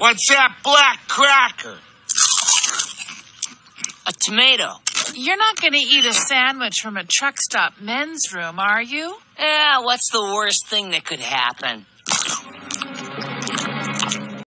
What's that black cracker? A tomato. You're not going to eat a sandwich from a truck stop men's room, are you? Yeah, what's the worst thing that could happen?